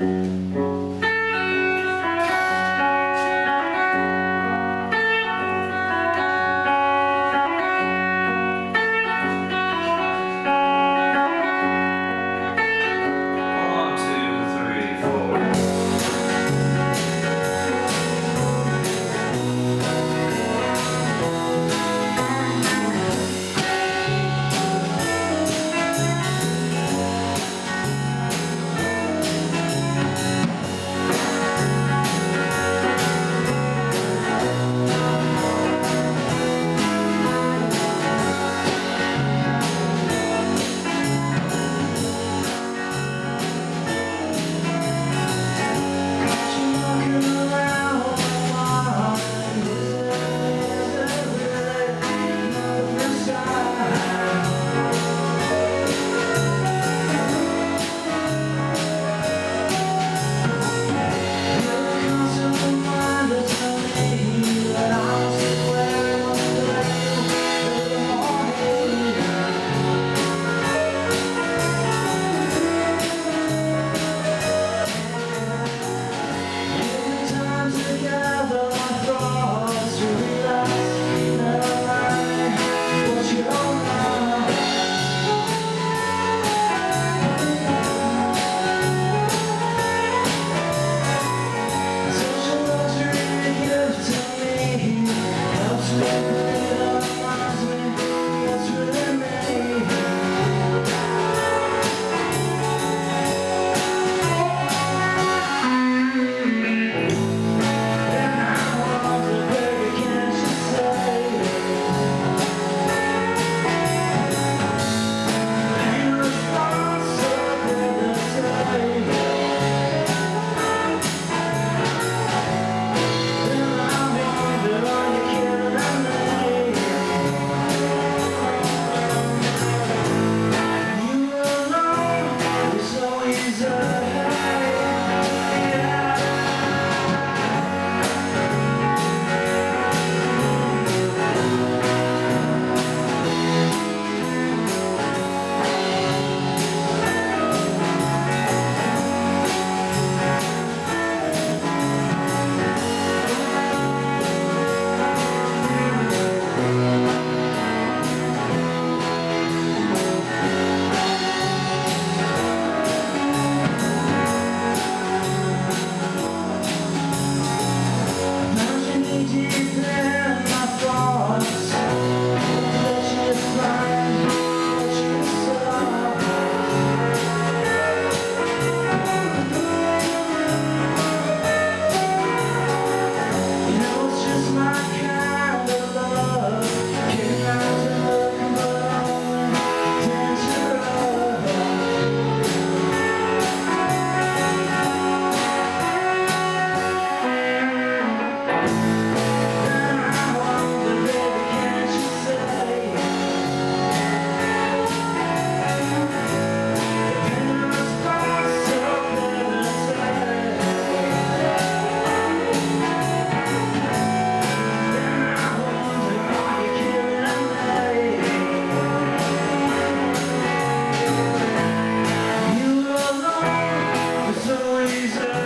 Música Jesus.